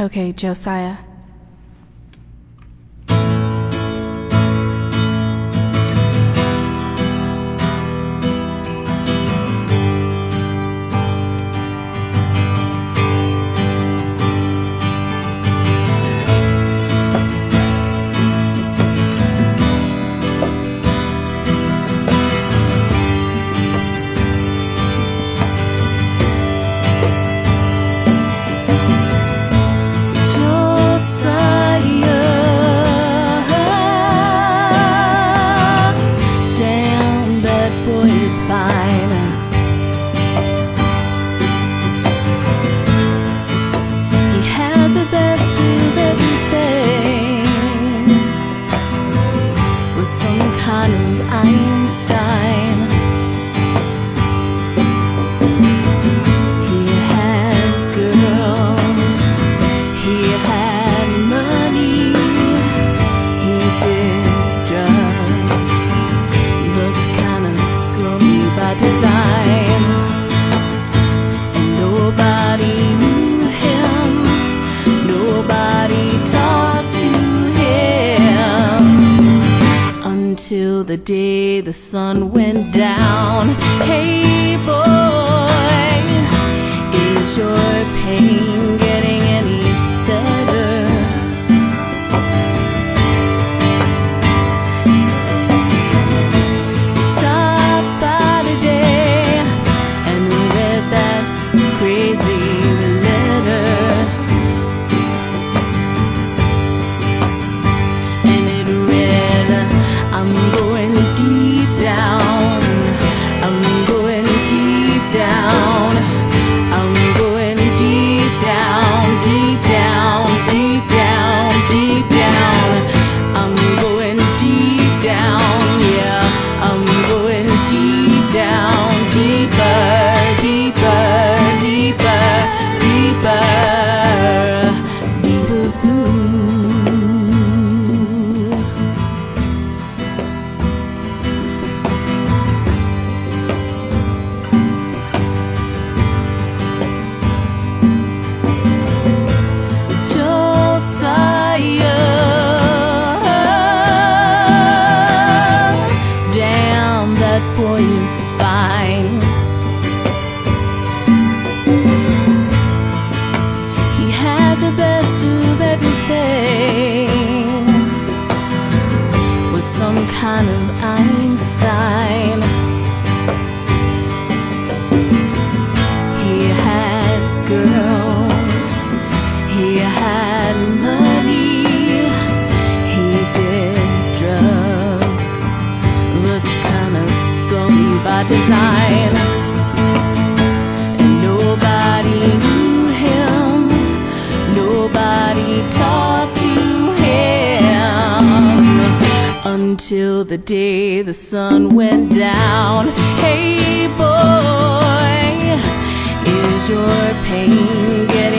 Okay, Josia. Of the day the sun went down. Hey boy, is your pain getting any better? Stop by today and read that crazy letter. And it read, I'm the best of everything. Was some kind of Einstein. He had girls. He had money. He did drugs. Looked kinda scummy by design. Until the day the sun went down. Hey boy, is your pain getting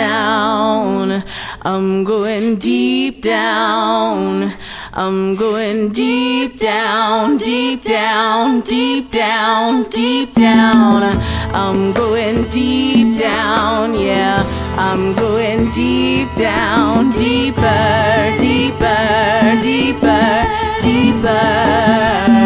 down. I'm going deep down. I'm going deep down, deep down, deep down, deep down. I'm going deep down, yeah. I'm going deep down, deeper, deeper, deeper, deeper.